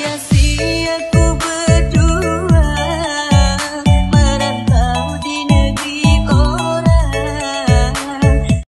así, así.